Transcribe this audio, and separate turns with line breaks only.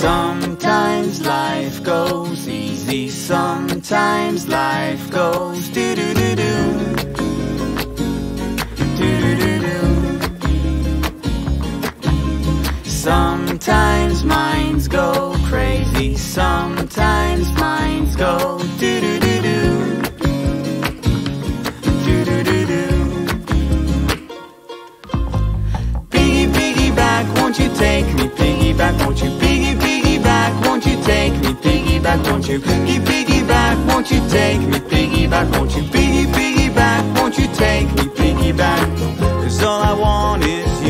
Sometimes life goes easy, sometimes life goes do do do do. Do do do Sometimes minds go crazy, sometimes minds go do do do do. Do do do do. Piggy, piggyback, won't you take me? Won't you? Piggy, piggyback, won't you take me? Piggyback, won't you? Piggy, piggyback, won't you take me? Piggyback, cause all I want is